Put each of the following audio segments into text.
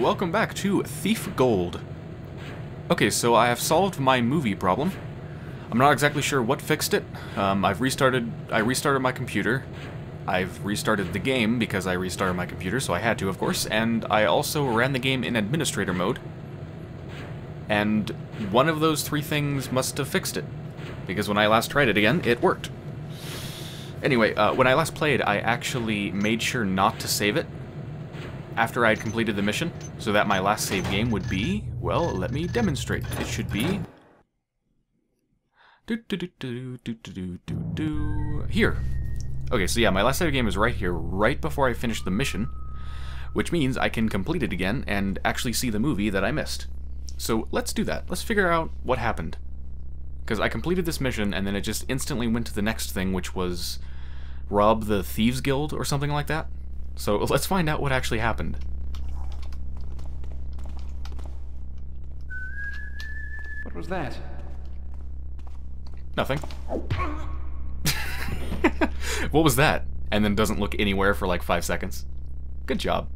welcome back to Thief Gold. Okay, so I have solved my movie problem. I'm not exactly sure what fixed it. Um, I've restarted, I restarted my computer. I've restarted the game because I restarted my computer, so I had to, of course, and I also ran the game in administrator mode. And one of those three things must have fixed it, because when I last tried it again, it worked. Anyway, uh, when I last played, I actually made sure not to save it, after I had completed the mission, so that my last save game would be, well, let me demonstrate. It should be... Do, do, do, do, do, do, do, do, here. Okay, so yeah, my last save game is right here, right before I finish the mission, which means I can complete it again and actually see the movie that I missed. So let's do that. Let's figure out what happened. Because I completed this mission, and then it just instantly went to the next thing, which was rob the Thieves Guild or something like that. So let's find out what actually happened. What was that? Nothing. what was that? And then doesn't look anywhere for like five seconds. Good job.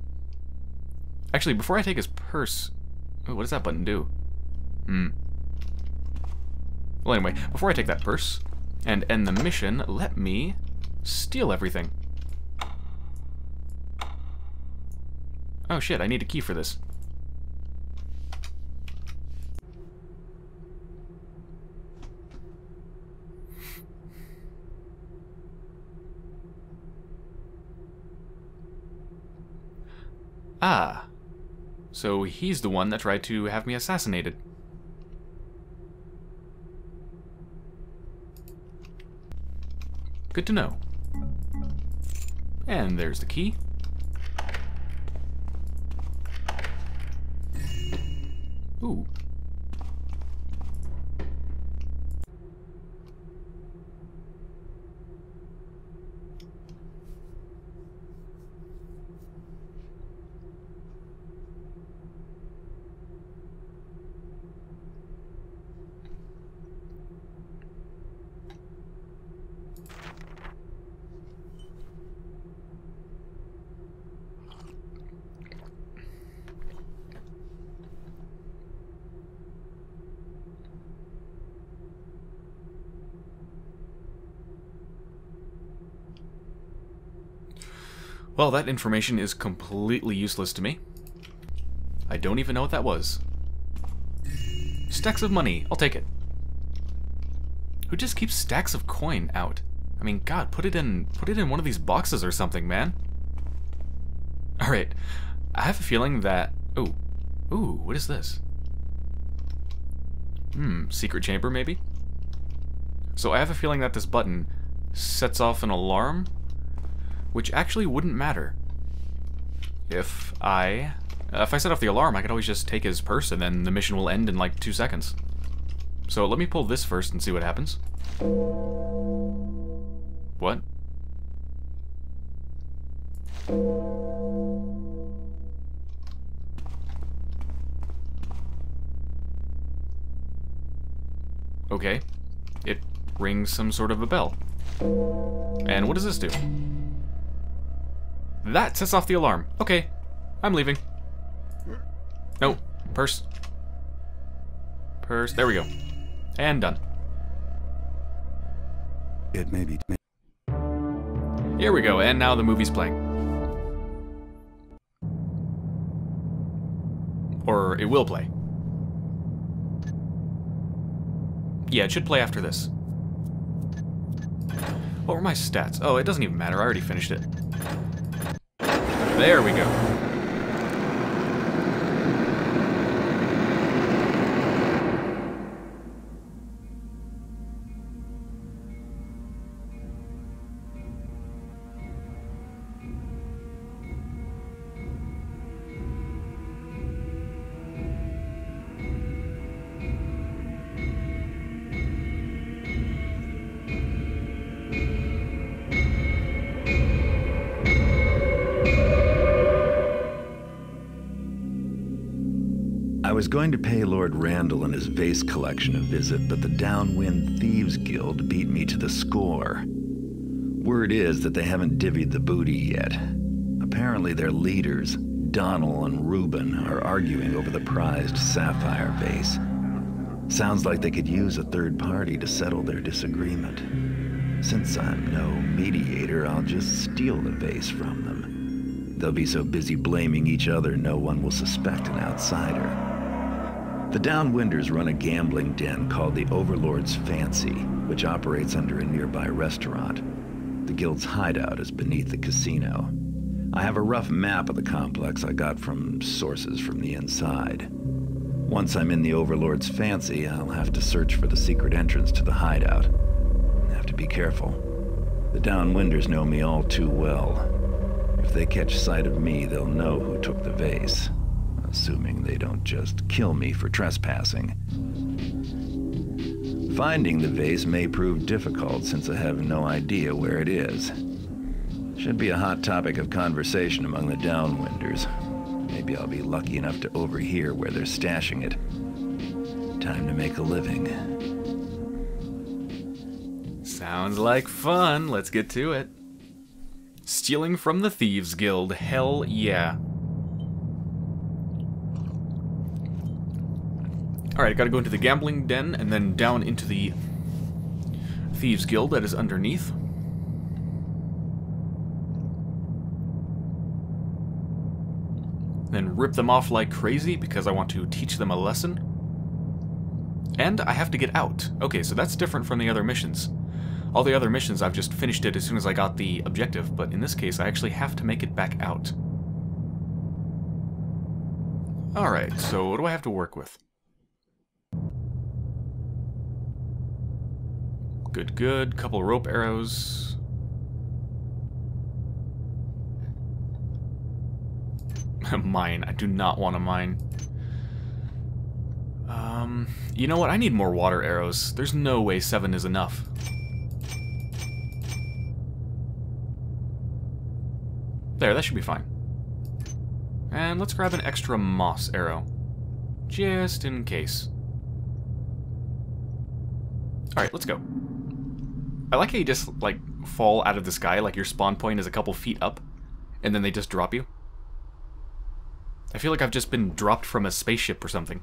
Actually, before I take his purse... Ooh, what does that button do? Hmm. Well, anyway, before I take that purse and end the mission, let me steal everything. Oh shit, I need a key for this. Ah. So he's the one that tried to have me assassinated. Good to know. And there's the key. Ooh. Well, that information is completely useless to me. I don't even know what that was. Stacks of money. I'll take it. Who just keeps stacks of coin out? I mean, God, put it in put it in one of these boxes or something, man. Alright. I have a feeling that... Oh. Ooh, what is this? Hmm, secret chamber, maybe? So I have a feeling that this button sets off an alarm which actually wouldn't matter. If I... Uh, if I set off the alarm, I could always just take his purse and then the mission will end in like two seconds. So let me pull this first and see what happens. What? Okay. It rings some sort of a bell. And what does this do? That sets off the alarm. Okay, I'm leaving. No, purse. Purse, there we go. And done. It may be... Here we go, and now the movie's playing. Or it will play. Yeah, it should play after this. What were my stats? Oh, it doesn't even matter, I already finished it. There we go. Was going to pay Lord Randall and his vase collection a visit, but the Downwind Thieves Guild beat me to the score. Word is that they haven't divvied the booty yet. Apparently their leaders, Donal and Reuben are arguing over the prized sapphire vase. Sounds like they could use a third party to settle their disagreement. Since I'm no mediator, I'll just steal the vase from them. They'll be so busy blaming each other, no one will suspect an outsider. The Downwinders run a gambling den called the Overlord's Fancy, which operates under a nearby restaurant. The guild's hideout is beneath the casino. I have a rough map of the complex I got from sources from the inside. Once I'm in the Overlord's fancy, I'll have to search for the secret entrance to the hideout. I Have to be careful. The Downwinders know me all too well. If they catch sight of me, they'll know who took the vase. Assuming they don't just kill me for trespassing. Finding the vase may prove difficult since I have no idea where it is. Should be a hot topic of conversation among the downwinders. Maybe I'll be lucky enough to overhear where they're stashing it. Time to make a living. Sounds like fun. Let's get to it. Stealing from the Thieves Guild. Hell yeah. Alright, gotta go into the gambling den and then down into the Thieves Guild that is underneath. Then rip them off like crazy because I want to teach them a lesson. And I have to get out. Okay, so that's different from the other missions. All the other missions, I've just finished it as soon as I got the objective, but in this case, I actually have to make it back out. Alright, so what do I have to work with? Good, good. Couple rope arrows. mine. I do not want to mine. Um, you know what? I need more water arrows. There's no way seven is enough. There, that should be fine. And let's grab an extra moss arrow. Just in case. Alright, let's go. I like how you just, like, fall out of the sky, like your spawn point is a couple feet up, and then they just drop you. I feel like I've just been dropped from a spaceship or something.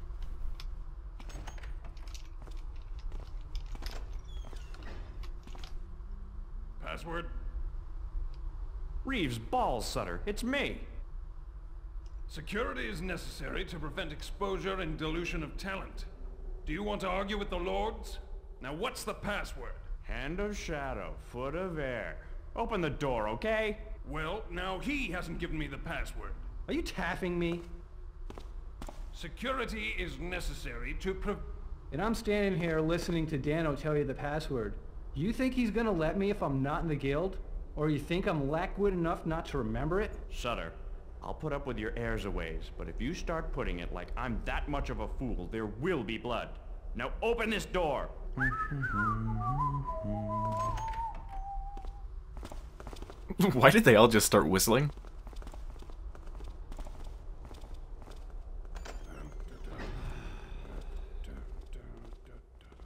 Password? Reeves Balls, Sutter. It's me. Security is necessary to prevent exposure and dilution of talent. Do you want to argue with the Lords? Now what's the password? Hand of shadow, foot of air. Open the door, okay? Well, now he hasn't given me the password. Are you taffing me? Security is necessary to pre- And I'm standing here listening to Dano tell you the password. You think he's gonna let me if I'm not in the guild? Or you think I'm lackwit enough not to remember it? Sutter, I'll put up with your airs a ways, but if you start putting it like I'm that much of a fool, there will be blood. Now open this door! Why did they all just start whistling?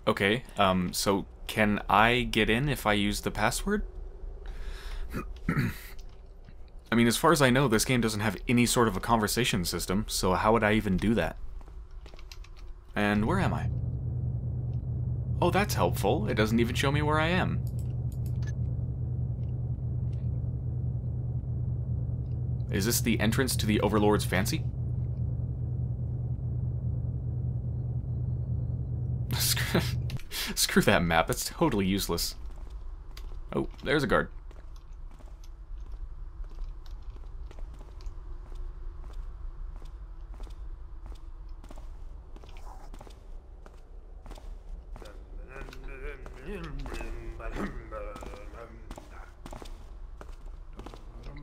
Okay, um, so can I get in if I use the password? I mean, as far as I know, this game doesn't have any sort of a conversation system, so how would I even do that? And where am I? Oh, that's helpful. It doesn't even show me where I am. Is this the entrance to the Overlord's Fancy? Screw that map, that's totally useless. Oh, there's a guard.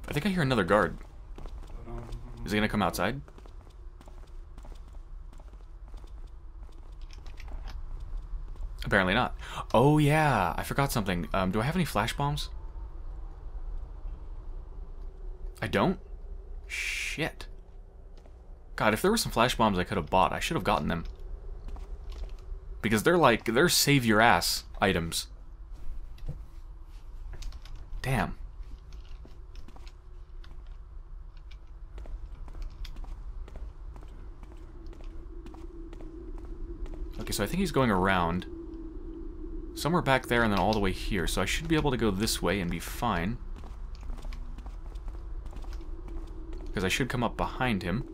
I think I hear another guard. Is he gonna come outside? Apparently not. Oh yeah, I forgot something. Um, do I have any flash bombs? I don't? Shit. God, if there were some flash bombs I could have bought, I should have gotten them. Because they're like, they're save your ass items. Damn. Okay, so I think he's going around. Somewhere back there and then all the way here. So I should be able to go this way and be fine. Because I should come up behind him.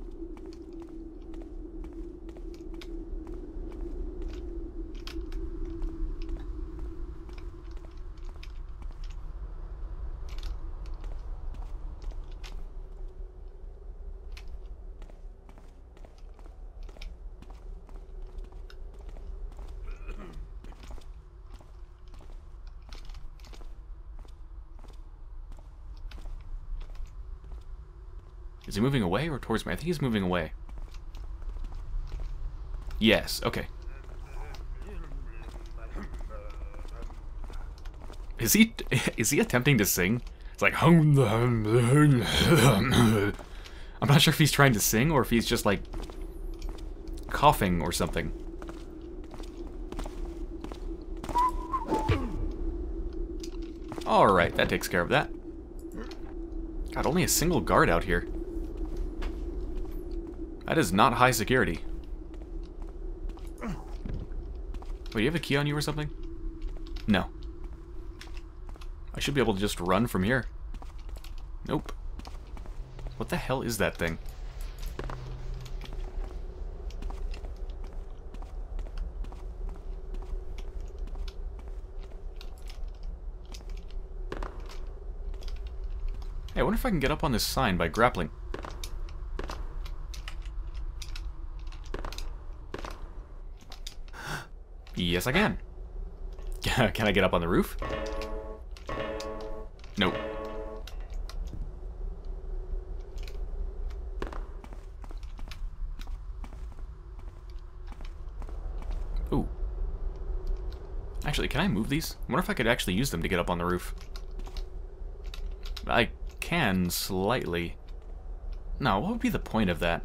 Is he moving away or towards me? I think he's moving away. Yes, okay. Is he is he attempting to sing? It's like I'm not sure if he's trying to sing or if he's just like coughing or something. Alright, that takes care of that. God, only a single guard out here. That is not high security. Wait, you have a key on you or something? No. I should be able to just run from here. Nope. What the hell is that thing? Hey, I wonder if I can get up on this sign by grappling. Yes, I can. can I get up on the roof? Nope. Ooh. Actually, can I move these? I wonder if I could actually use them to get up on the roof. I can, slightly. No, what would be the point of that?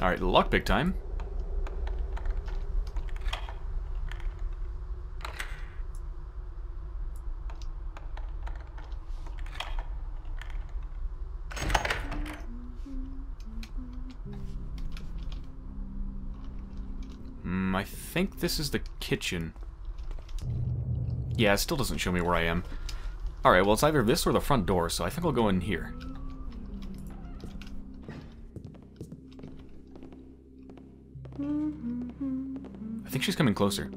Alright, lockpick time. Hmm, I think this is the kitchen. Yeah, it still doesn't show me where I am. Alright, well it's either this or the front door, so I think I'll go in here. I think she's coming closer.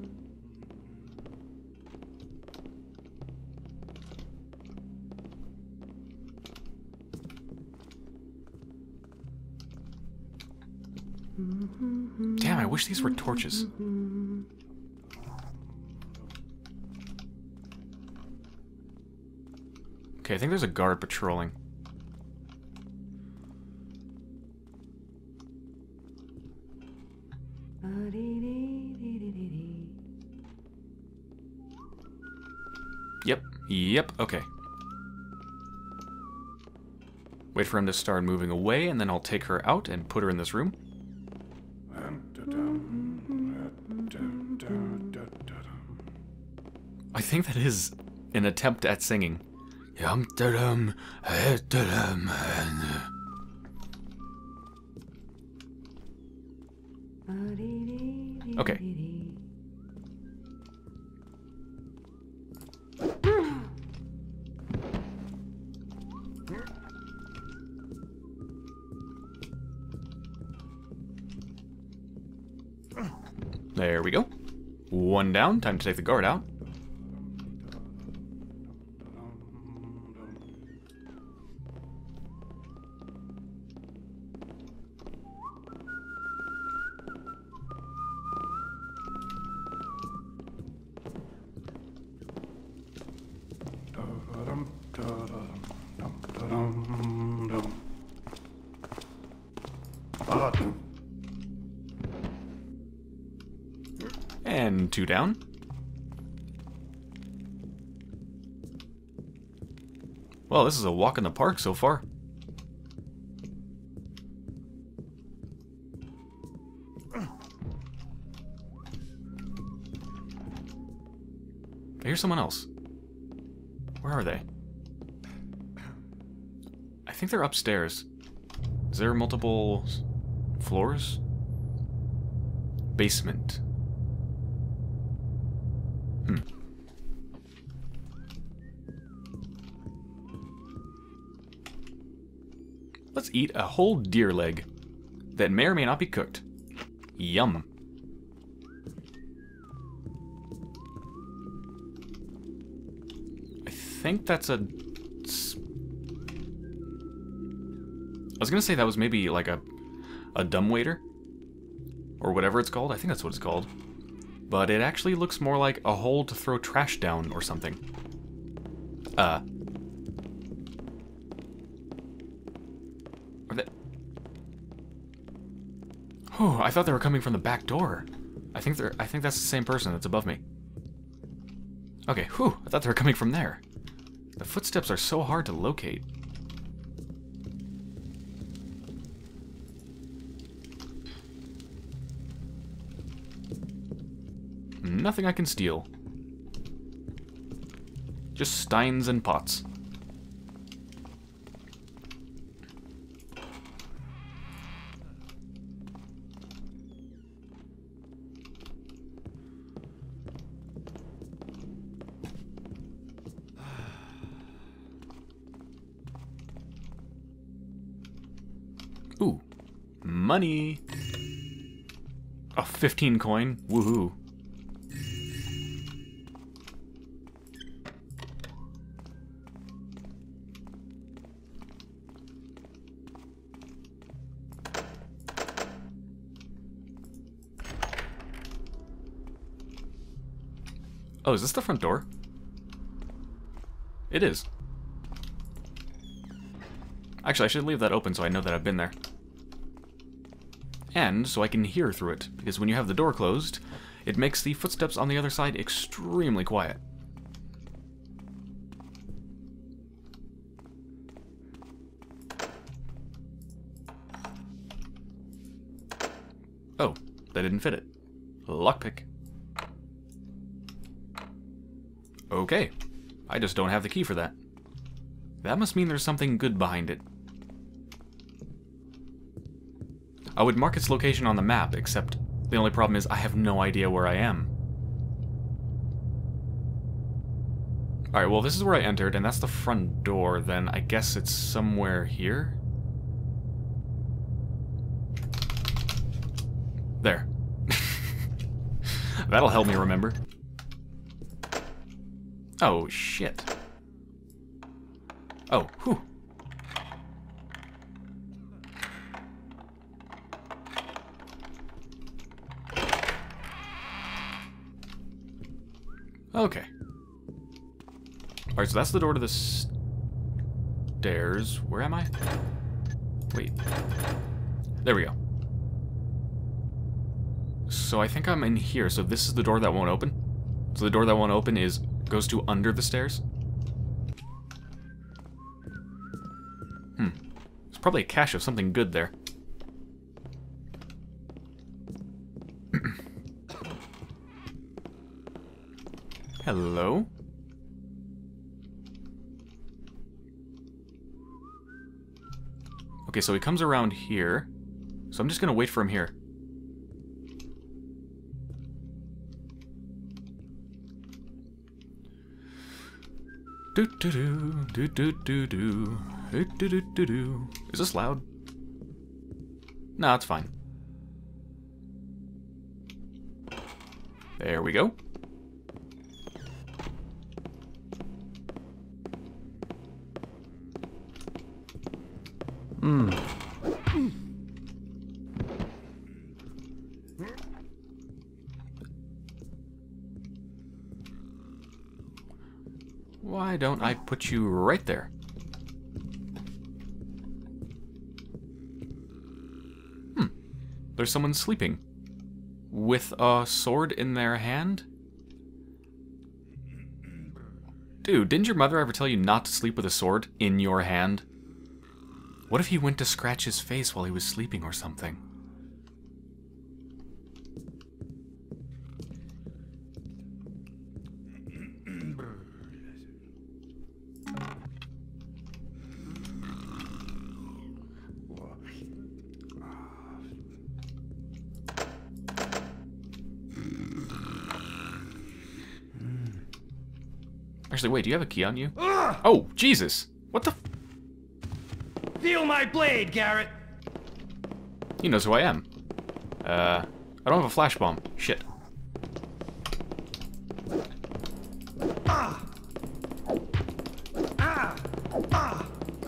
Damn, I wish these were torches. Okay, I think there's a guard patrolling. Yep, yep, okay. Wait for him to start moving away, and then I'll take her out and put her in this room. I think that is an attempt at singing. Da dum, eh. Okay. There we go. One down, time to take the guard out. Two down. Well, this is a walk in the park so far. I hear someone else. Where are they? I think they're upstairs. Is there multiple floors? basement. Eat a whole deer leg that may or may not be cooked. Yum. I think that's a... I was gonna say that was maybe like a, a dumb waiter? Or whatever it's called. I think that's what it's called. But it actually looks more like a hole to throw trash down or something. Uh. Oh, I thought they were coming from the back door. I think they're. I think that's the same person that's above me. Okay, whew, I thought they were coming from there. The footsteps are so hard to locate. Nothing I can steal. Just steins and pots. Money. A 15 coin. Woohoo. Oh, is this the front door? It is. Actually, I should leave that open so I know that I've been there. And so I can hear through it, because when you have the door closed, it makes the footsteps on the other side extremely quiet. Oh, that didn't fit it. Lockpick. Okay. I just don't have the key for that. That must mean there's something good behind it. I would mark its location on the map, except the only problem is I have no idea where I am. Alright, well this is where I entered, and that's the front door, then I guess it's somewhere here? There. That'll help me remember. Oh, shit. Oh, whew. Alright, so that's the door to the stairs. Where am I? Wait. There we go. So I think I'm in here, so this is the door that won't open? So the door that won't open is goes to under the stairs? Hmm. There's probably a cache of something good there. Hello? Okay, so he comes around here. So I'm just gonna wait for him here. Do do do do do do do do do do do. Is this loud? No, it's fine. There we go. Hmm. Why don't I put you right there? Hmm. There's someone sleeping. With a sword in their hand? Dude, didn't your mother ever tell you not to sleep with a sword in your hand? What if he went to scratch his face while he was sleeping or something? Actually, wait, do you have a key on you? Oh, Jesus! What the my blade, Garrett! He knows who I am. Uh, I don't have a flash bomb. Shit.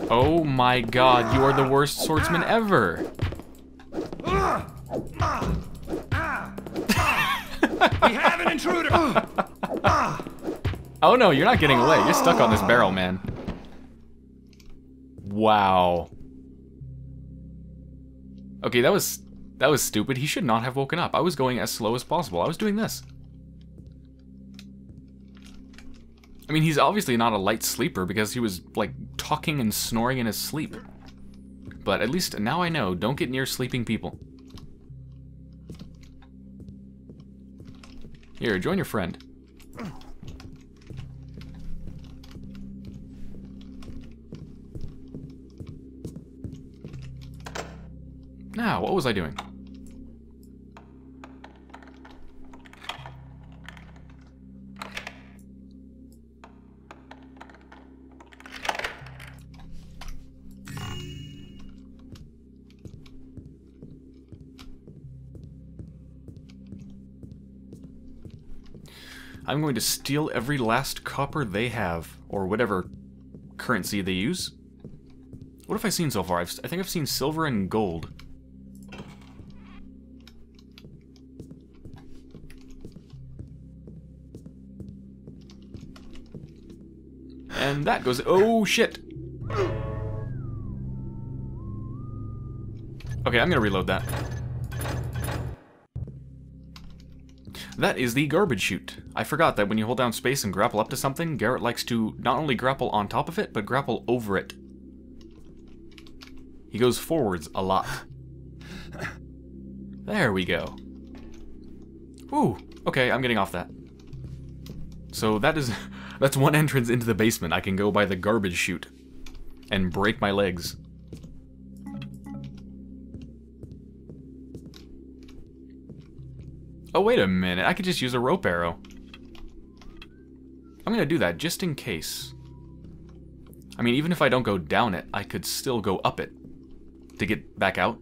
Oh my god, you are the worst swordsman ever! We have an intruder! Oh no, you're not getting away. You're stuck on this barrel, man. Wow. Okay, that was that was stupid. He should not have woken up. I was going as slow as possible. I was doing this. I mean, he's obviously not a light sleeper because he was, like, talking and snoring in his sleep. But at least now I know, don't get near sleeping people. Here, join your friend. Now, what was I doing? I'm going to steal every last copper they have, or whatever currency they use. What have I seen so far? I've, I think I've seen silver and gold. And that goes... Oh, shit! Okay, I'm gonna reload that. That is the garbage chute. I forgot that when you hold down space and grapple up to something, Garrett likes to not only grapple on top of it, but grapple over it. He goes forwards a lot. There we go. Woo! Okay, I'm getting off that. So that is... That's one entrance into the basement. I can go by the garbage chute. And break my legs. Oh, wait a minute. I could just use a rope arrow. I'm gonna do that just in case. I mean, even if I don't go down it, I could still go up it. To get back out.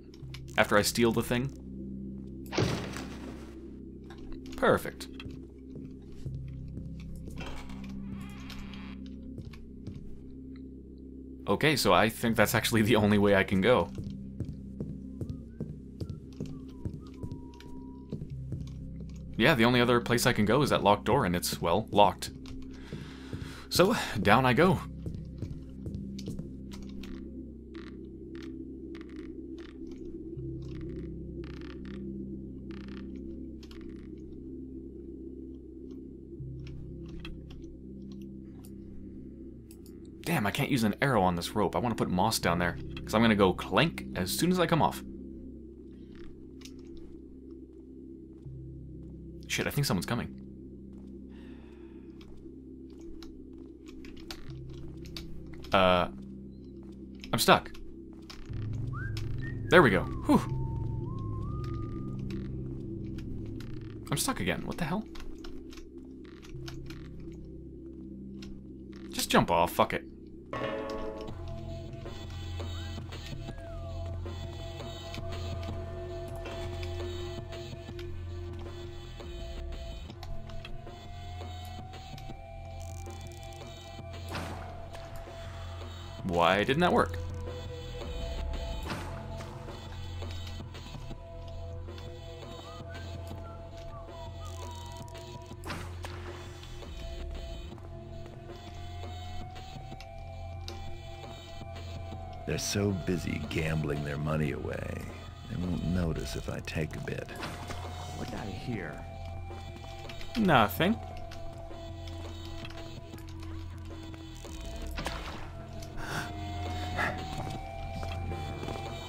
After I steal the thing. Perfect. Okay, so I think that's actually the only way I can go. Yeah, the only other place I can go is that locked door, and it's, well, locked. So, down I go. Damn, I can't use an arrow on this rope. I want to put moss down there, because I'm going to go clank as soon as I come off. Shit, I think someone's coming. Uh, I'm stuck. There we go. Whew. I'm stuck again. What the hell? Just jump off. Fuck it. Why didn't that work? They're so busy gambling their money away, they won't notice if I take a bit. What did I hear? Nothing.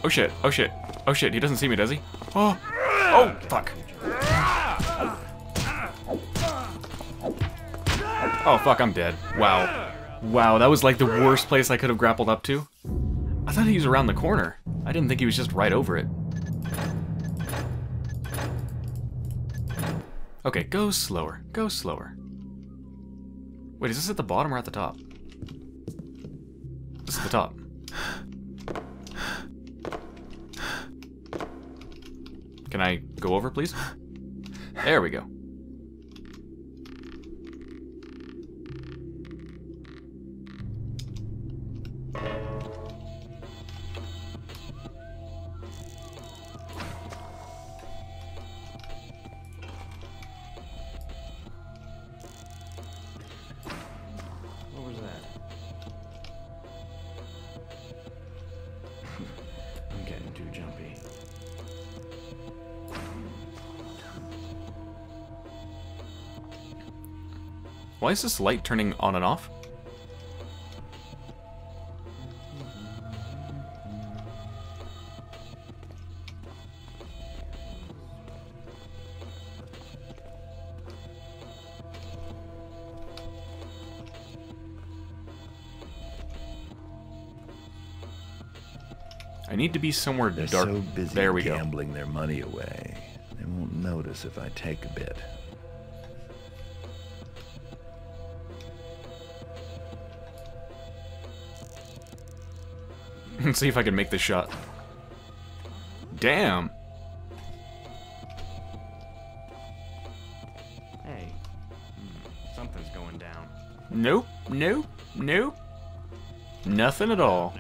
Oh shit, oh shit, oh shit, he doesn't see me, does he? Oh, oh, fuck. Oh fuck, I'm dead. Wow. Wow, that was like the worst place I could have grappled up to. I thought he was around the corner. I didn't think he was just right over it. Okay, go slower, go slower. Wait, is this at the bottom or at the top? This is the top. Can I go over, please? There we go. Why is this light turning on and off? I need to be somewhere They're dark. so busy there we go. gambling their money away. They won't notice if I take a bit. Let's see if I can make this shot. Damn. Hey, hmm, something's going down. Nope, nope, nope. Nothing at all.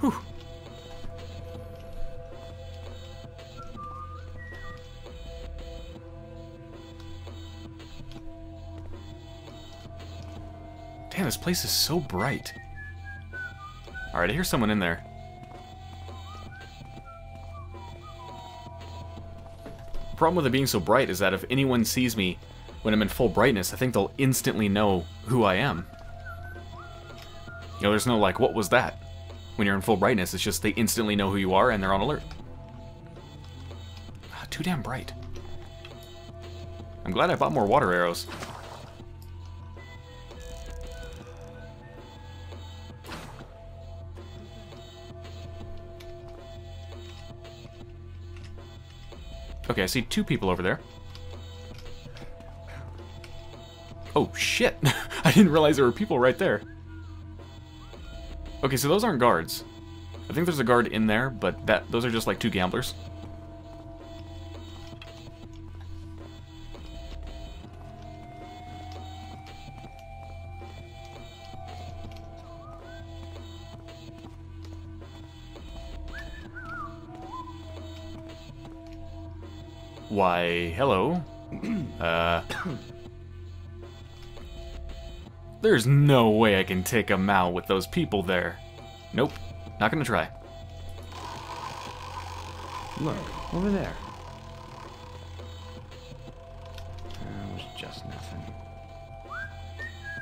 Whew. Damn, this place is so bright. Alright, I hear someone in there. The problem with it being so bright is that if anyone sees me when I'm in full brightness, I think they'll instantly know who I am. You know, there's no like, what was that? When you're in full brightness, it's just they instantly know who you are and they're on alert. Ah, too damn bright. I'm glad I bought more water arrows. Okay, I see two people over there. Oh, shit! I didn't realize there were people right there. Okay, so those aren't guards. I think there's a guard in there, but that those are just like two gamblers. Why, hello. uh. There's no way I can take him out with those people there. Nope, not gonna try. Look, over there. That was just nothing.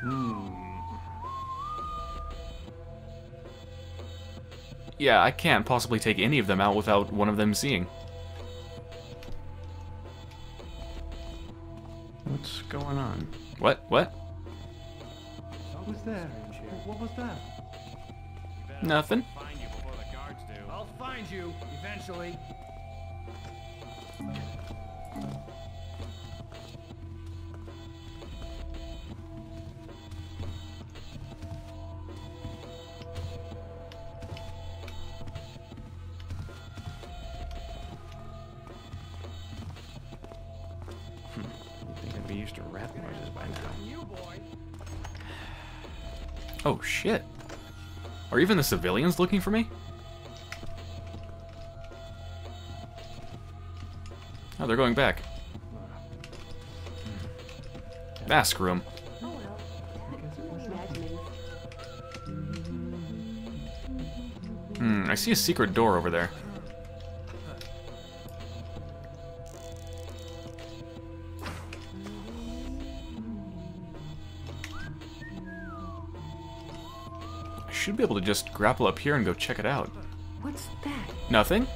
Hmm. Yeah, I can't possibly take any of them out without one of them seeing. What's going on? What? What? What Nothing. Find you before the guards do. I'll find you eventually. Hmm. You'd think I'd used to rat noises by now. You boy. Oh shit. Are even the civilians looking for me? Oh, they're going back. Only imagining. Hmm, I see a secret door over there. Be able to just grapple up here and go check it out. What's that? Nothing?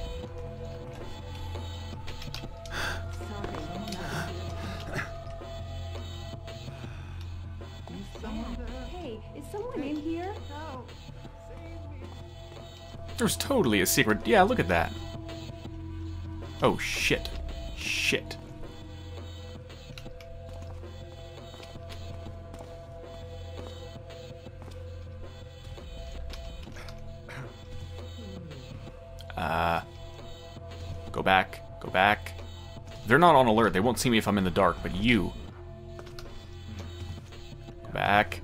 Hey, is someone in here? There's totally a secret. Yeah, look at that. Oh, shit. Shit. Not on alert. They won't see me if I'm in the dark, but you. Back.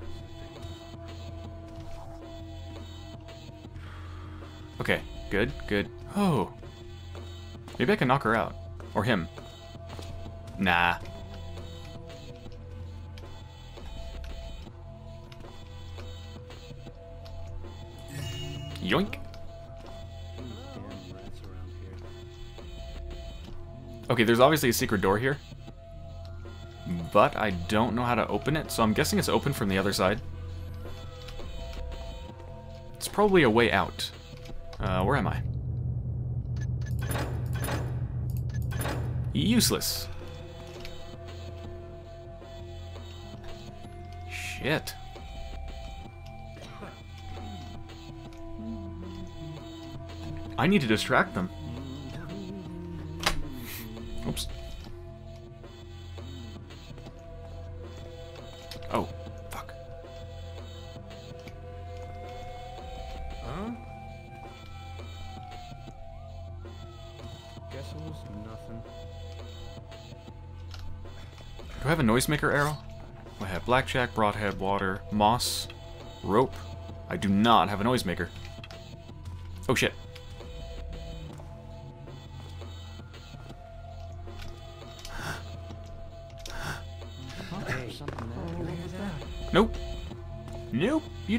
Okay, good, good. Oh. Maybe I can knock her out. Or him. Nah. Yoink. Okay, there's obviously a secret door here. But I don't know how to open it, so I'm guessing it's open from the other side. It's probably a way out. Uh, where am I? Useless. Shit. I need to distract them. Oops. Oh, fuck. Huh? Guess it was nothing. Do I have a noisemaker arrow? I have blackjack, broadhead, water, moss, rope. I do not have a noisemaker. Oh shit.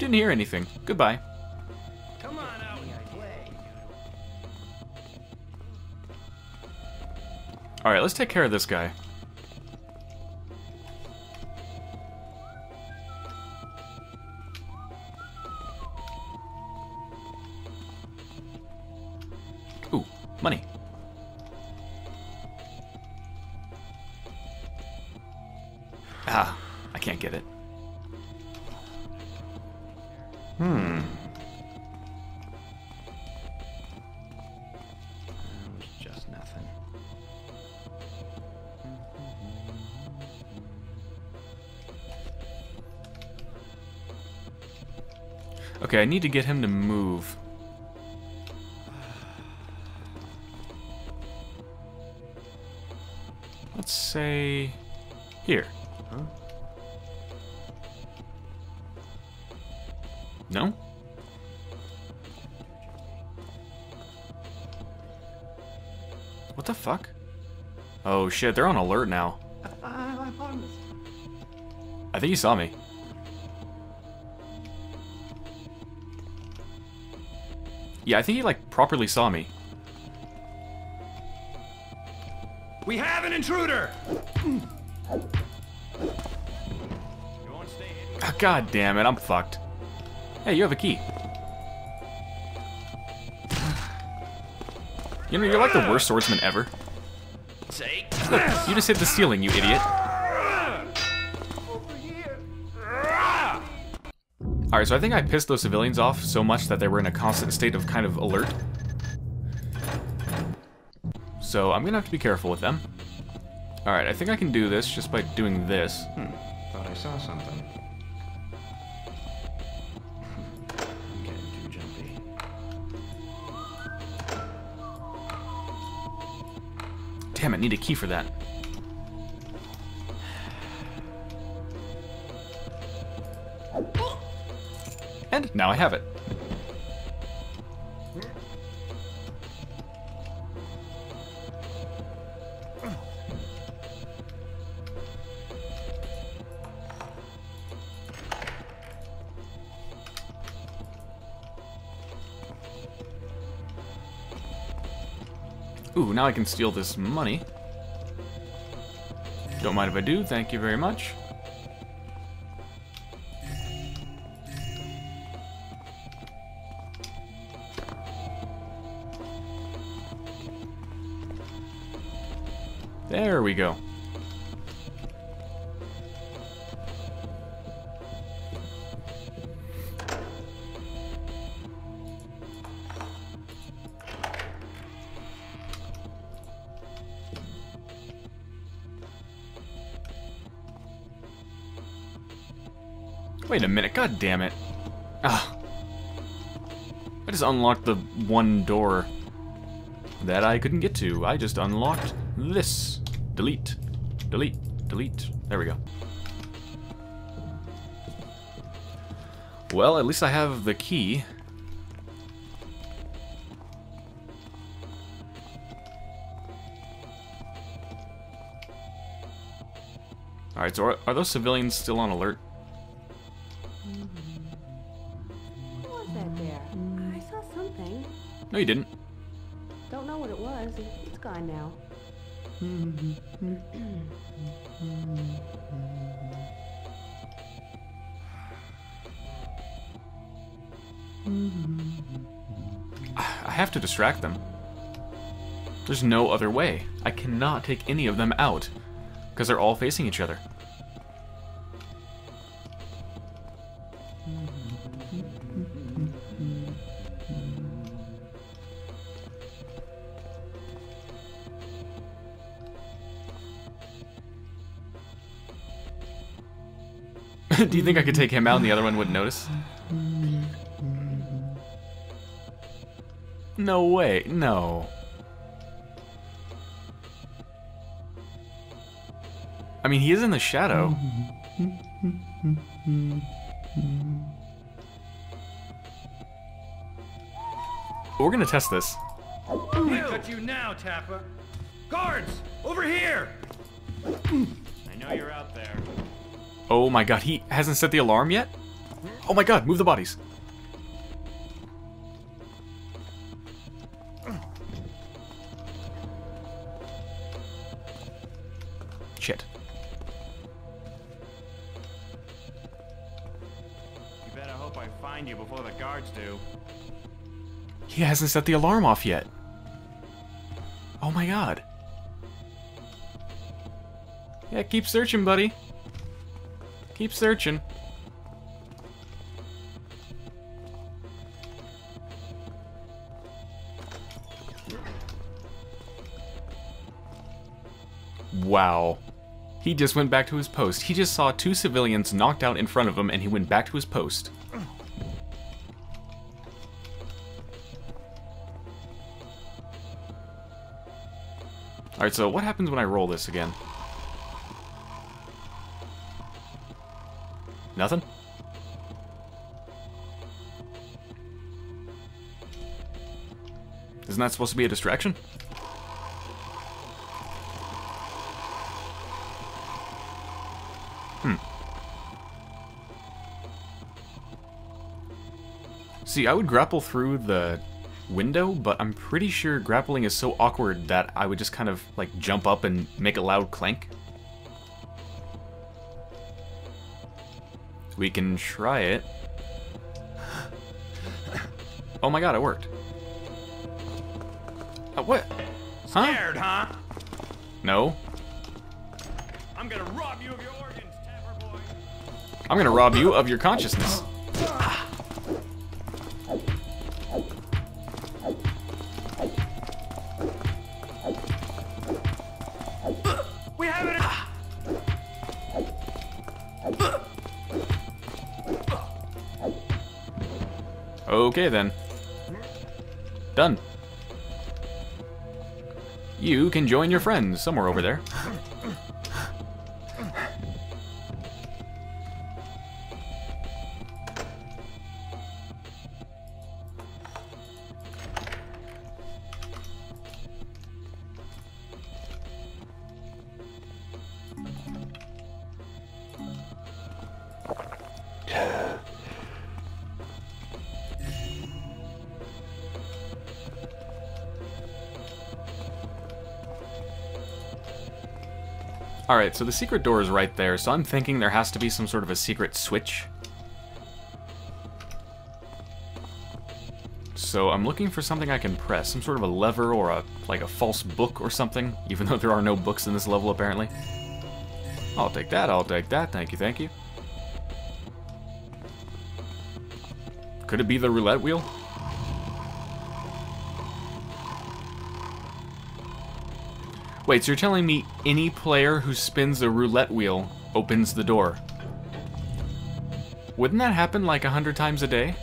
Didn't hear anything. Goodbye. Come on out and play. Alright, let's take care of this guy. Okay, I need to get him to move. Let's say here. Huh? No? What the fuck? Oh shit, they're on alert now. I think he saw me. Yeah, I think he like properly saw me. We have an intruder! You won't stay hidden. Ah, God damn it, I'm fucked. Hey, you have a key. You know, you're like the worst swordsman ever. Look, you just hit the ceiling, you idiot. Alright, so I think I pissed those civilians off so much that they were in a constant state of kind of alert. So I'm gonna have to be careful with them. Alright, I think I can do this just by doing this. Hmm, thought I saw something. I'm getting too jumpy. Damn it, need a key for that. And now I have it. Ooh, now I can steal this money. Don't mind if I do, thank you very much. There we go. Wait a minute, god damn it. Ah. I just unlocked the one door that I couldn't get to. I just unlocked this. Delete. Delete. Delete. There we go. Well, at least I have the key. Alright, so are, are those civilians still on alert? What was that there? I saw something. No, you didn't. Don't know what it was. It's gone now. I have to distract them. There's no other way. I cannot take any of them out. Because they're all facing each other. Do you think I could take him out and the other one wouldn't notice? No way, no. I mean, he is in the shadow. We're gonna test this. I cut you now, Taffer. Guards, over here! I know you're out there. Oh my god, he hasn't set the alarm yet? Oh my god, move the bodies. Shit. You better hope I find you before the guards do. He hasn't set the alarm off yet. Oh my god. Yeah, keep searching, buddy. Keep searching. Wow. He just went back to his post. He just saw two civilians knocked out in front of him and he went back to his post. Alright, so what happens when I roll this again? Nothing? Isn't that supposed to be a distraction? Hmm. See, I would grapple through the window, but I'm pretty sure grappling is so awkward that I would just kind of, like, jump up and make a loud clank. We can try it. Oh my god, it worked. Uh, what? Huh? Scared, huh? No. I'm gonna rob you of your organs, Taffer boy. I'm gonna rob you of your consciousness. Okay then. Done. You can join your friends somewhere over there. Alright, so the secret door is right there, so I'm thinking there has to be some sort of a secret switch. so I'm looking for something I can press, some sort of a lever or a like a false book or something, even though there are no books in this level apparently. I'll take that, I'll take that, thank you, thank you. Could it be the roulette wheel? Wait, so you're telling me any player who spins a roulette wheel opens the door? Wouldn't that happen like a hundred times a day?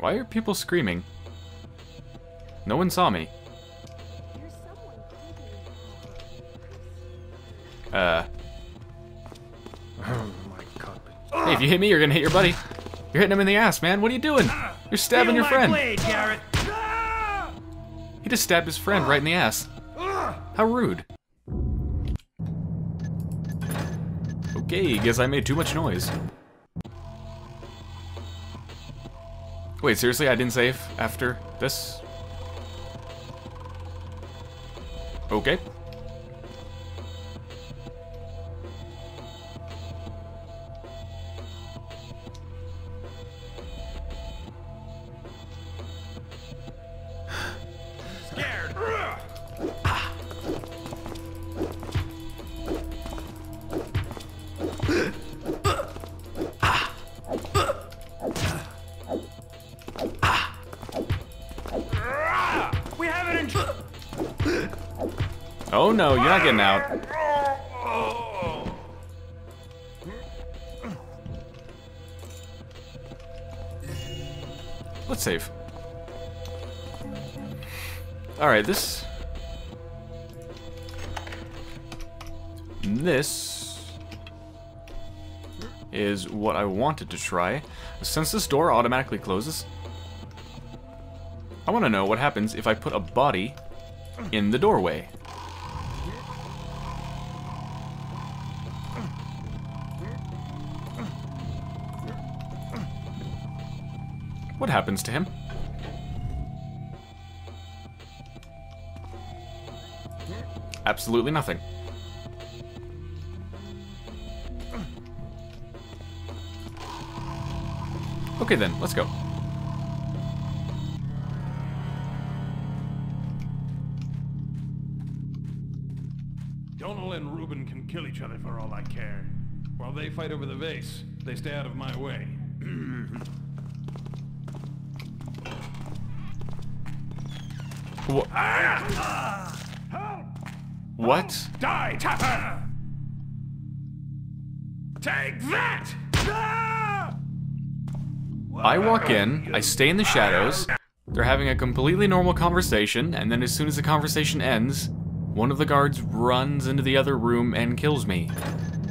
Why are people screaming? No one saw me. If you hit me, you're gonna hit your buddy. You're hitting him in the ass, man. What are you doing? You're stabbing your friend. Garrett. He just stabbed his friend right in the ass. How rude. Okay, guess I made too much noise. Wait, seriously? I didn't save after this? Okay. No, you're not getting out. Let's save. Alright, this... This... is what I wanted to try. Since this door automatically closes, I want to know what happens if I put a body in the doorway. Happens to him? Absolutely nothing. Okay then, let's go. Donal and Reuben can kill each other for all I care. While they fight over the vase, they stay out of my way. Wha- what? Die, Taffer! Take that! I walk in, I stay in the shadows, they're having a completely normal conversation, and then as soon as the conversation ends, one of the guards runs into the other room and kills me.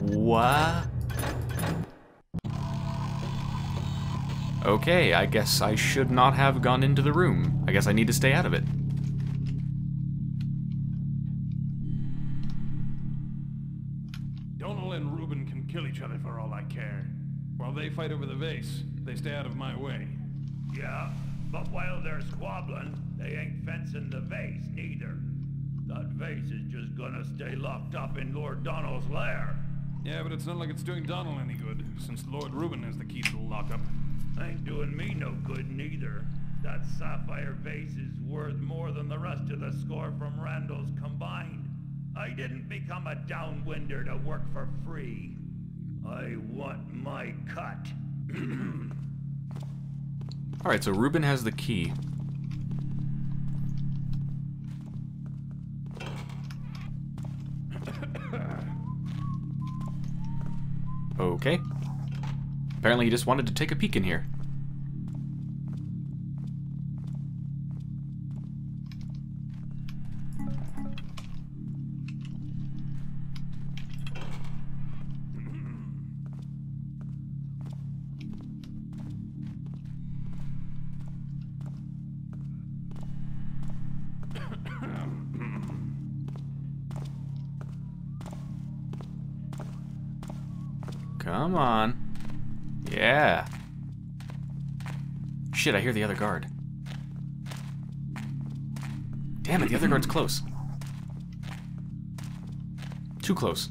What? Okay, I guess I should not have gone into the room. I guess I need to stay out of it. Fight over the vase, they stay out of my way. Yeah, but while they're squabbling, they ain't fencing the vase neither. That vase is just gonna stay locked up in Lord Donald's lair. Yeah, but it's not like it's doing Donald any good, since Lord Reuben has the key to the lockup. Ain't doing me no good neither. That sapphire vase is worth more than the rest of the score from Randall's combined. I didn't become a downwinder to work for free. I want my cut. Alright, so Ruben has the key. Okay. Apparently he just wanted to take a peek in here. Come on. Yeah. Shit, I hear the other guard. Damn it, the other guard's close. Too close.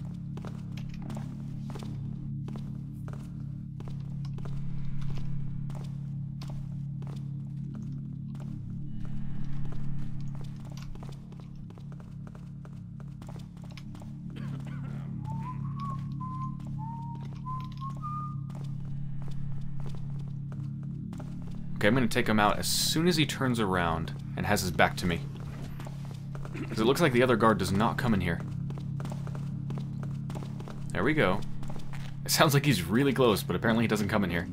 Okay, I'm gonna take him out as soon as he turns around and has his back to me. Because it looks like the other guard does not come in here. There we go. It sounds like he's really close, but apparently he doesn't come in here.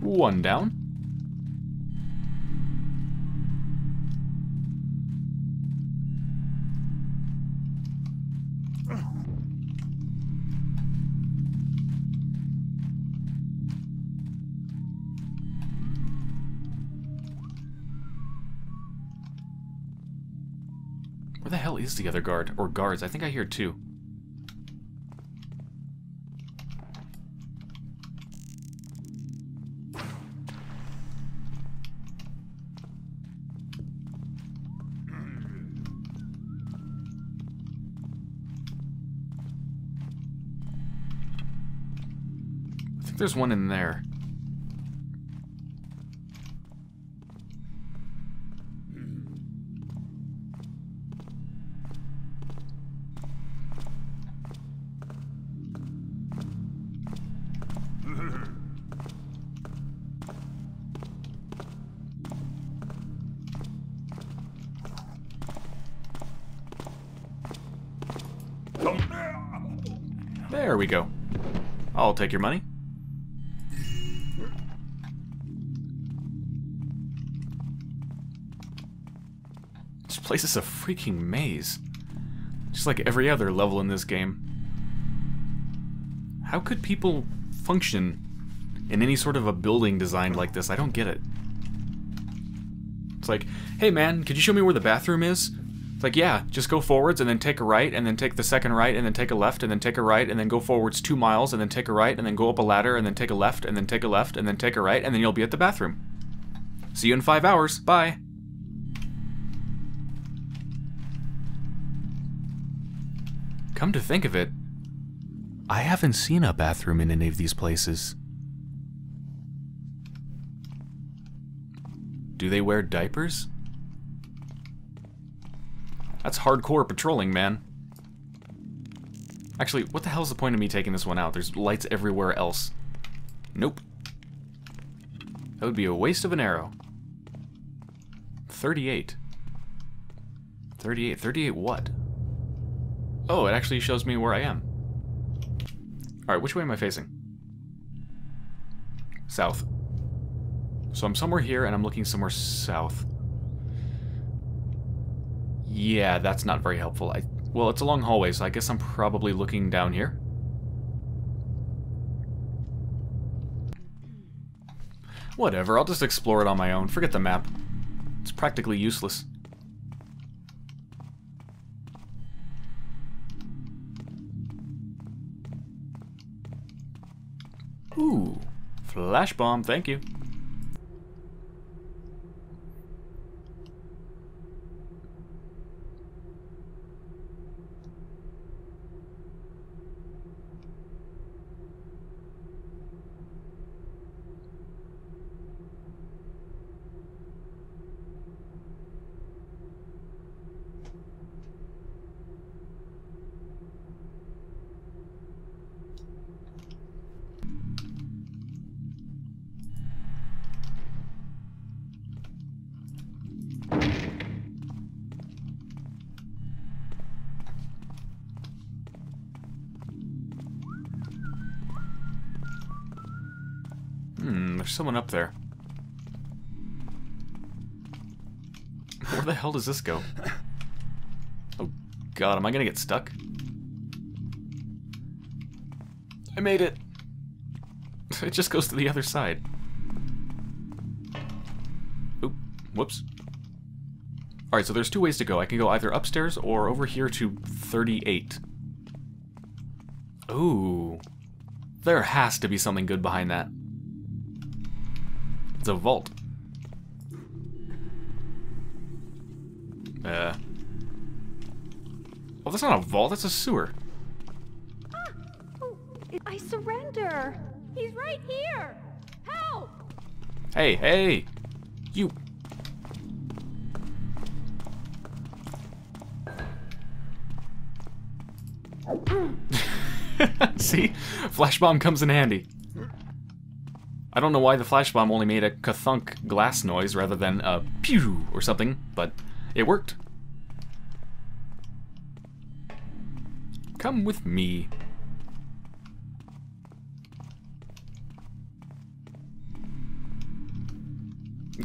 One down. The other guard? Or guards? I think I hear two. I think there's one in. There take your money. This place is a freaking maze. Just like every other level in this game. How could people function in any sort of a building designed like this? I don't get it. It's like, hey man, could you show me where the bathroom is? Like, yeah, just go forwards and then take a right and then take the second right and then take a left and then take a right and then go forwards two miles and then take a right and then go up a ladder and then take a left and then take a left and then take a right and then you'll be at the bathroom. See you in five hours. Bye. Come to think of it, I haven't seen a bathroom in any of these places. Do they wear diapers? That's hardcore patrolling, man. Actually, what the hell's the point of me taking this one out? There's lights everywhere else. Nope. That would be a waste of an arrow. 38. 38. 38 what? Oh, it actually shows me where I am. Alright, which way am I facing? South. So I'm somewhere here and I'm looking somewhere south. Yeah, that's not very helpful. I Well, it's a long hallway, so I guess I'm probably looking down here. Whatever, I'll just explore it on my own. Forget the map. It's practically useless. Ooh, flash bomb, thank you. Someone up there. Where the hell does this go? Oh god, am I gonna get stuck? I made it! It just goes to the other side. Oop, whoops. Alright, so there's two ways to go. I can go either upstairs or over here to 38. Ooh. There has to be something good behind that. It's a vault. Uh. Oh, that's not a vault, that's a sewer. Oh, I surrender. He's right here. Help! Hey, hey! You. See? Flash bomb comes in handy. I don't know why the flash bomb only made a kathunk glass noise rather than a pew or something, but it worked. Come with me.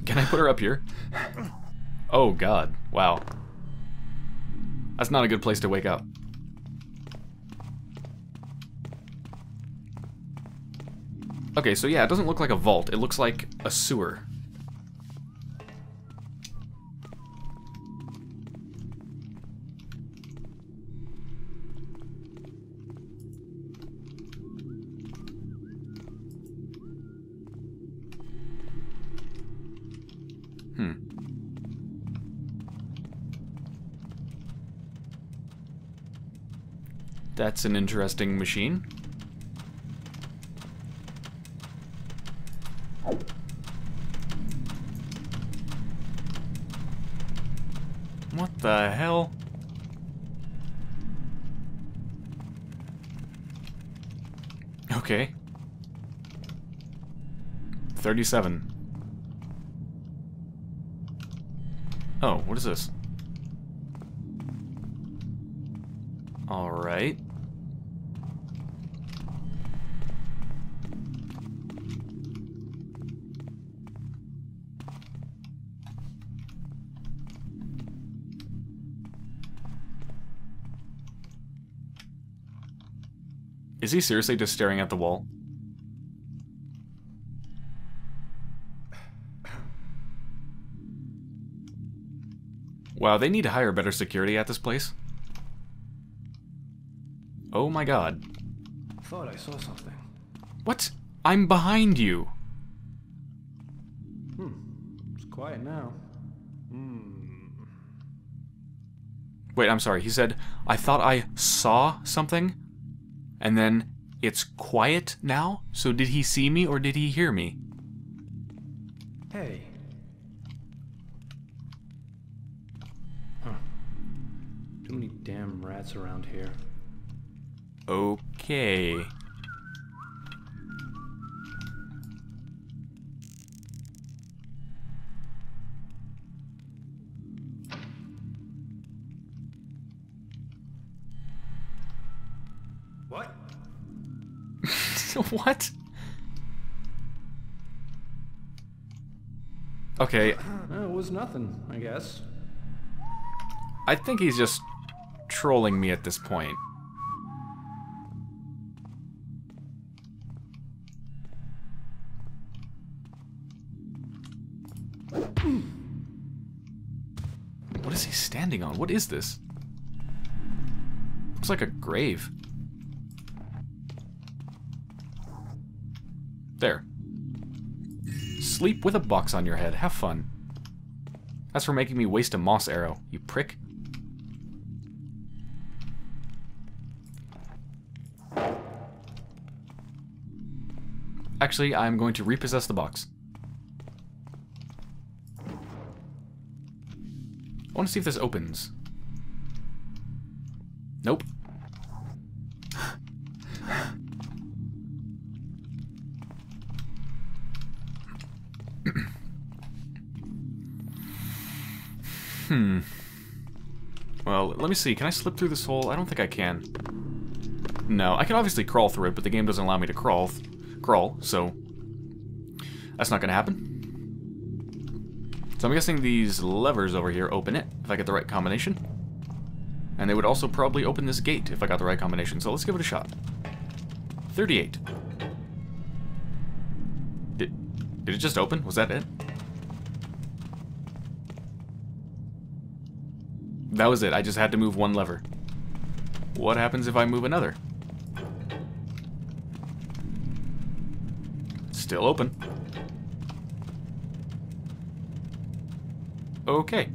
Can I put her up here? Oh god, wow. That's not a good place to wake up. Okay, so yeah, it doesn't look like a vault. It looks like a sewer. Hmm. That's an interesting machine. What the hell? Okay. 37. Oh, what is this? Alright. Is he seriously just staring at the wall? Wow, they need to hire better security at this place. Oh my god. Thought I saw something. What? I'm behind you. Hmm. It's quiet now. Hmm. Wait, I'm sorry. He said, I thought I saw something, and then it's quiet now? So did he see me or did he hear me? Hey. Rats around here. Okay. What? what? Okay, Uh, it was nothing, I guess. I think he's just trolling me at this point. What is he standing on? What is this? Looks like a grave. There. Sleep with a box on your head. Have fun. That's for making me waste a moss arrow, you prick. Actually, I'm going to repossess the box. I want to see if this opens. Nope. hmm. Well, let me see. Can I slip through this hole? I don't think I can. No, I can obviously crawl through it, but the game doesn't allow me to crawl, crawl, so that's not going to happen. So I'm guessing these levers over here open it, if I get the right combination. And they would also probably open this gate if I got the right combination, so let's give it a shot. 38. Did, did it just open? Was that it? That was it. I just had to move one lever. What happens if I move another? Still open. Okay.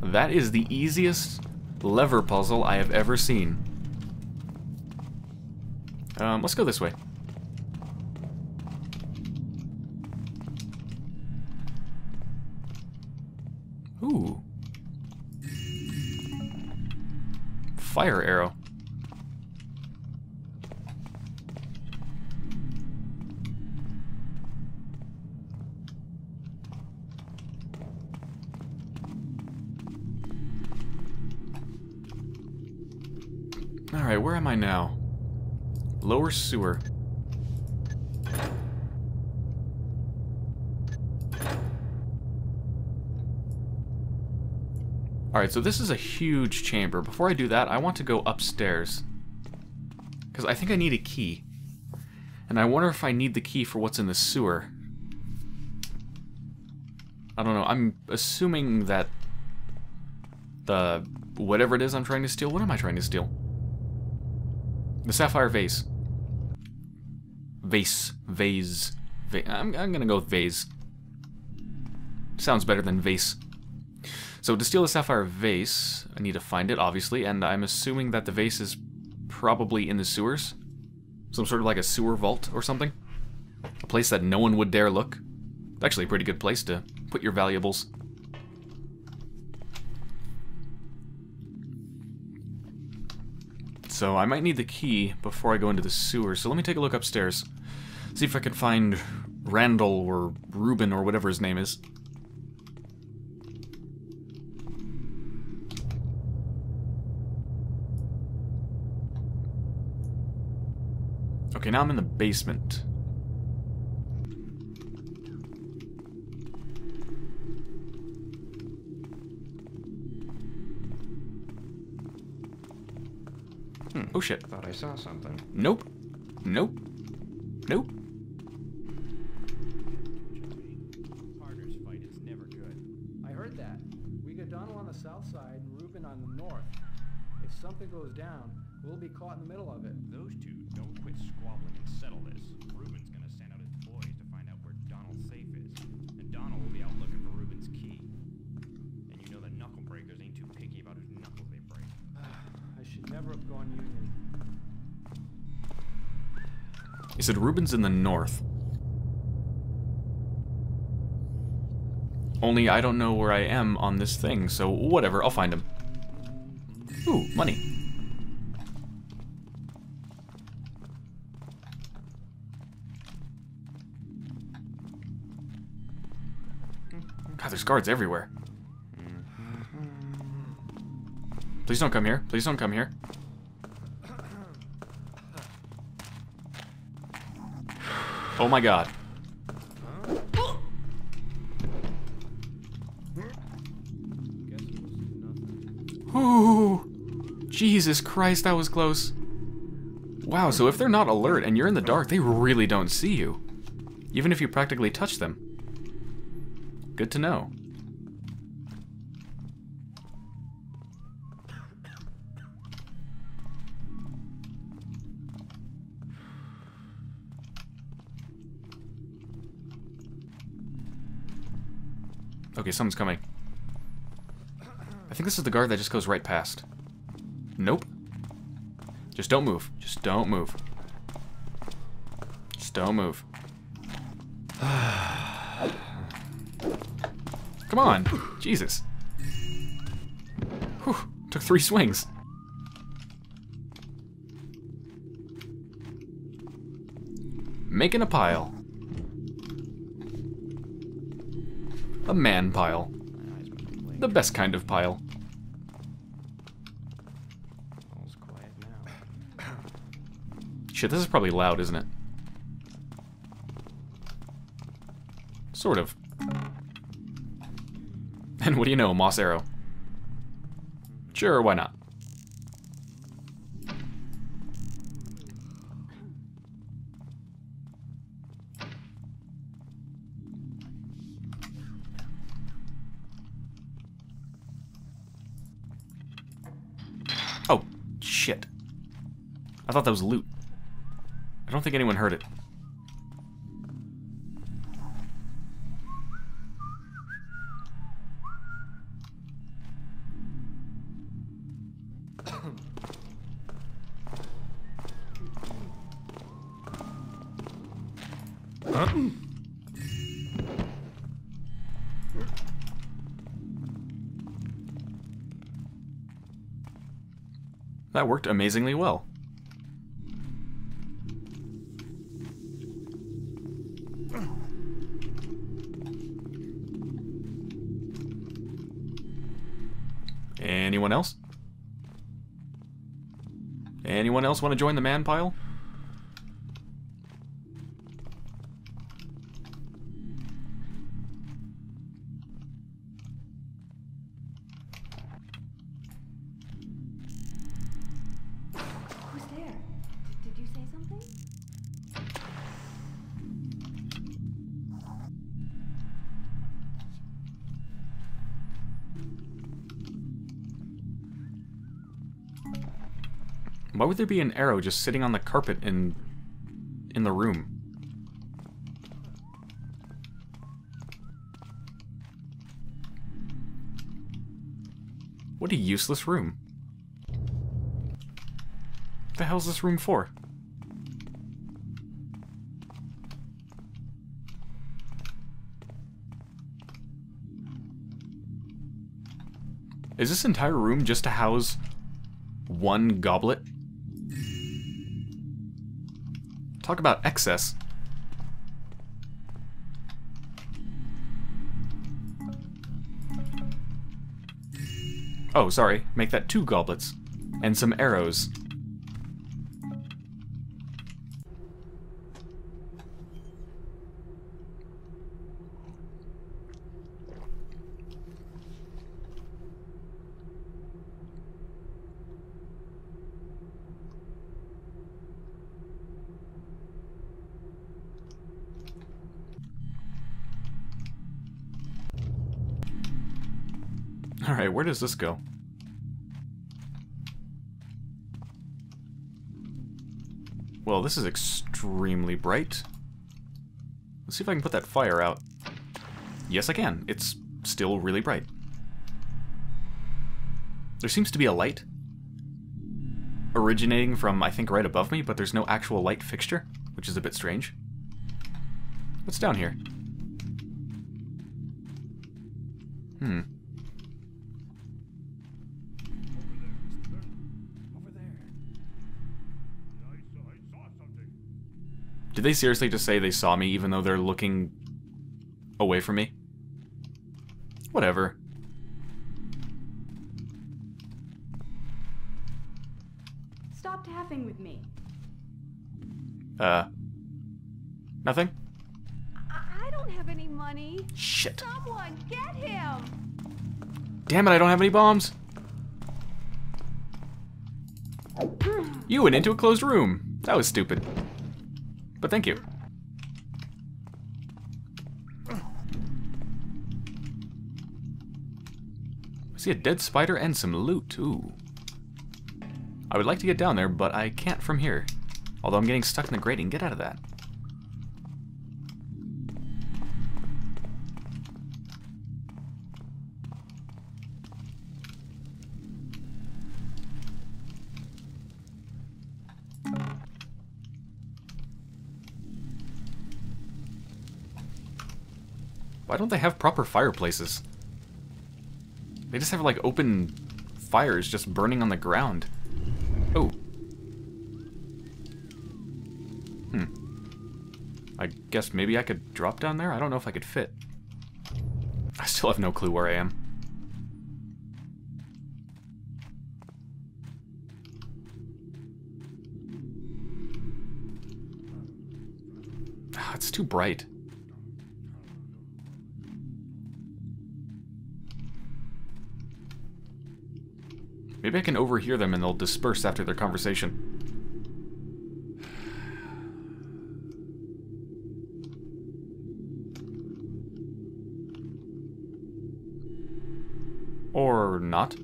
That is the easiest lever puzzle I have ever seen. Um, let's go this way. Sewer. Alright, so this is a huge chamber. Before I do that, I want to go upstairs. Because I think I need a key. And I wonder if I need the key for what's in the sewer. I don't know. I'm assuming that the whatever it is I'm trying to steal. What am I trying to steal? The sapphire vase. Vase. Vase. Va I'm, I'm gonna go with vase. Sounds better than vase. So to steal the sapphire vase, I need to find it, obviously, and I'm assuming that the vase is probably in the sewers. Some sort of like a sewer vault or something. A place that no one would dare look. Actually a pretty good place to put your valuables. So I might need the key before I go into the sewer. So let me take a look upstairs. See if I can find Randall or Reuben or whatever his name is. Okay, now I'm in the basement. Hmm. Oh shit. Thought I saw something. Nope. Nope. Nope. Something goes down, we'll be caught in the middle of it. Those two don't quit squabbling and settle this. Ruben's gonna send out his boys to find out where Donald's safe is. And Donald will be out looking for Ruben's key. And you know the knuckle breakers ain't too picky about whose knuckles they break. I should never have gone Union. He said Reuben's in the north. Only I don't know where I am on this thing, so whatever, I'll find him. Ooh, money. God, there's guards everywhere. Please don't come here. Please don't come here. Oh my god. Ooh. Jesus Christ, that was close. Wow, so if they're not alert and you're in the dark, they really don't see you. Even if you practically touch them. Good to know. Okay, someone's coming. I think this is the guard that just goes right past. Nope. Just don't move. Just don't move. Just don't move. Come on. Jesus. Whew. Took three swings. Making a pile. A man pile. The best kind of pile. Shit, this is probably loud, isn't it? Sort of. And what do you know, Moss Arrow? Sure, why not? Oh, shit. I thought that was loot. I don't think anyone heard it. That worked amazingly well. Anyone else want to join the man pile? Why would there be an arrow just sitting on the carpet in in the room? What a useless room. What the hell's this room for? Is this entire room just to house one goblet? Talk about excess. Oh, sorry. Make that two goblets. And some arrows. Alright, where does this go? Well, this is extremely bright. Let's see if I can put that fire out. Yes, I can. It's still really bright. There seems to be a light originating from, I think, right above me, but there's no actual light fixture, which is a bit strange. What's down here? Hmm. Did they seriously just say they saw me even though they're looking away from me? Whatever. Stop taffing with me. Uh. Nothing? I, I don't have any money. Shit. Someone get him! Damn it, I don't have any bombs. You went into a closed room. That was stupid. But thank you. I see a dead spider and some loot. Ooh. I would like to get down there, but I can't from here. Although I'm getting stuck in the grating. Get out of that. Don't they have proper fireplaces? They just have like open fires just burning on the ground. Oh. Hmm. I guess maybe I could drop down there? I don't know if I could fit. I still have no clue where I am. Ah, It's too bright. Maybe I can overhear them and they'll disperse after their conversation. Or not.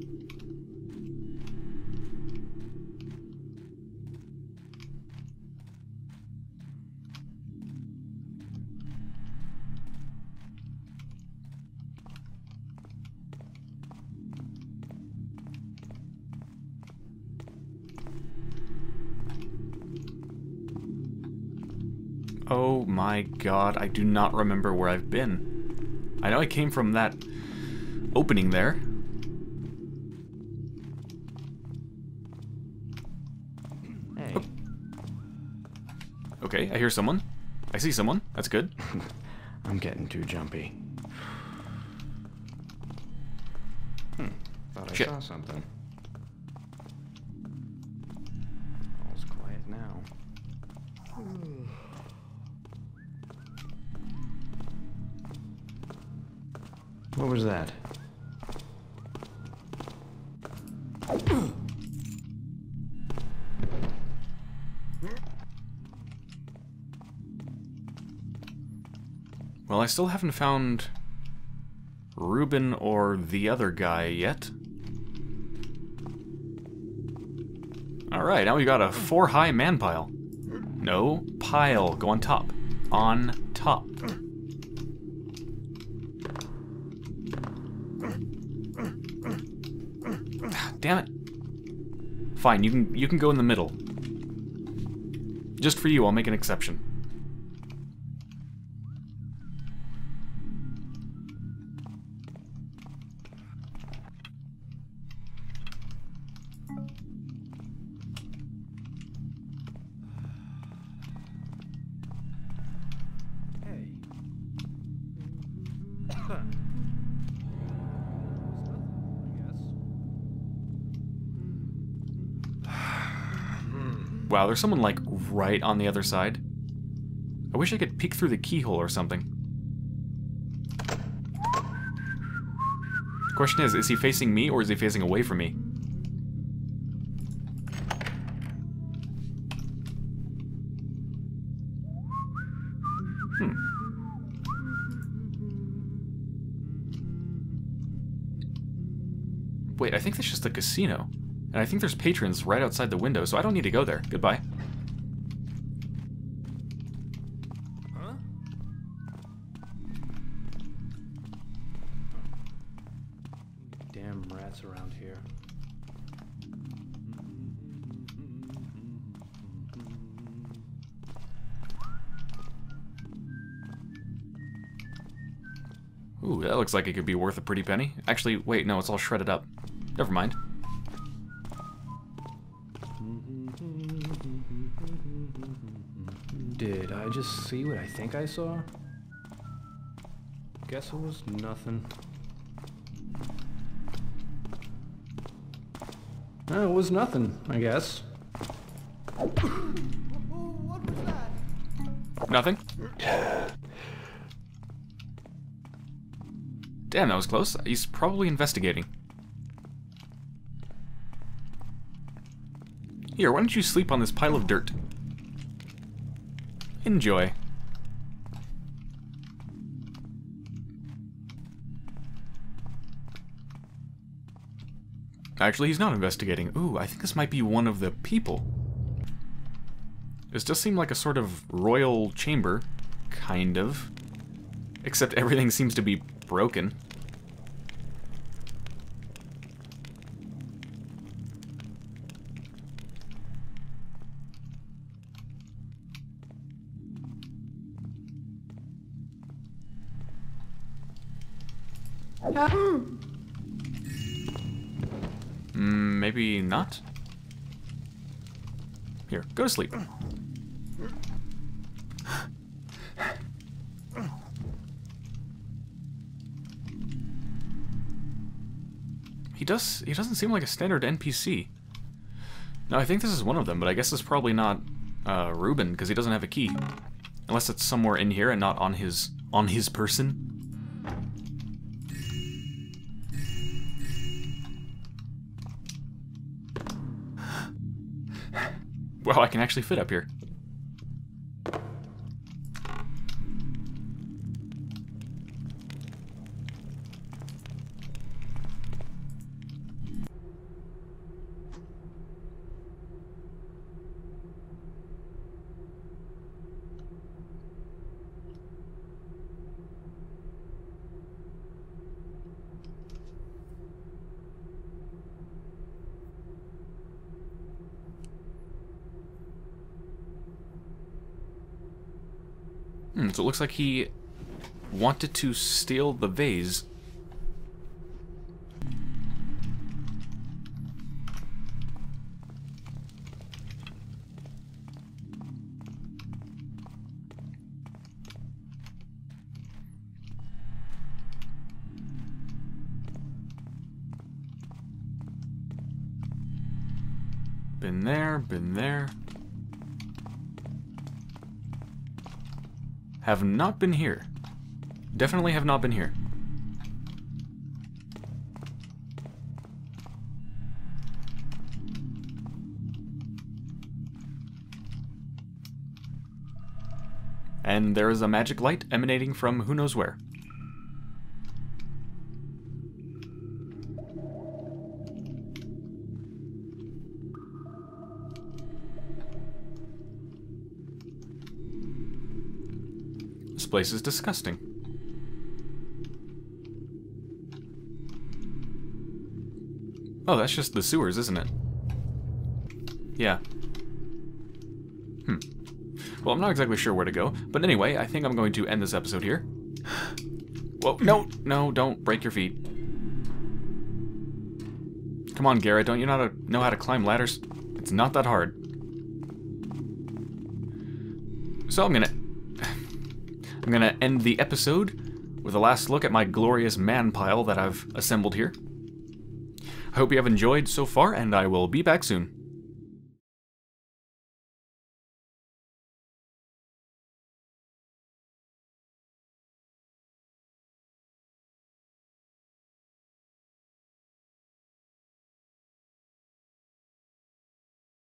God, I do not remember where I've been. I know I came from that opening there. Hey, Okay, I hear someone. I see someone. That's good. I'm getting too jumpy. Hmm, thought I Shit. saw something. What was that? Well, I still haven't found Ruben or the other guy yet. Alright, now we got a four high man pile. No, pile. Go on top. On Fine, you can you can go in the middle. Just for you, I'll make an exception. There's someone like right on the other side. I wish I could peek through the keyhole or something. Question is, is he facing me or is he facing away from me? Hmm. Wait, I think that's just a casino. And I think there's patrons right outside the window, so I don't need to go there. Goodbye. Ooh, that looks like it could be worth a pretty penny. Actually, wait, no, it's all shredded up. Never mind. Did I just see what I think I saw? Guess it was nothing. No, it was nothing, I guess. Nothing? Damn, that was close. He's probably investigating. Here, why don't you sleep on this pile of dirt? Enjoy. Actually, he's not investigating. Ooh, I think this might be one of the people. This does seem like a sort of royal chamber. Kind of. Except everything seems to be broken. Go to sleep. He does he doesn't seem like a standard NPC. No, I think this is one of them, but I guess it's probably not uh, Ruben, because he doesn't have a key. Unless it's somewhere in here and not on his on his person. Can actually fit up here. Hmm, so it looks like he wanted to steal the vase. Have not been here. Definitely have not been here. And there is a magic light emanating from who knows where. Place is disgusting. Oh, that's just the sewers, isn't it? Yeah. Hmm. Well, I'm not exactly sure where to go, but anyway, I think I'm going to end this episode here. Whoa, no, no, don't break your feet. Come on, Garrett, don't you know how to, know how to climb ladders? It's not that hard. So I'm gonna... I'm gonna end the episode with a last look at my glorious man pile that I've assembled here. I hope you have enjoyed so far, and I will be back soon.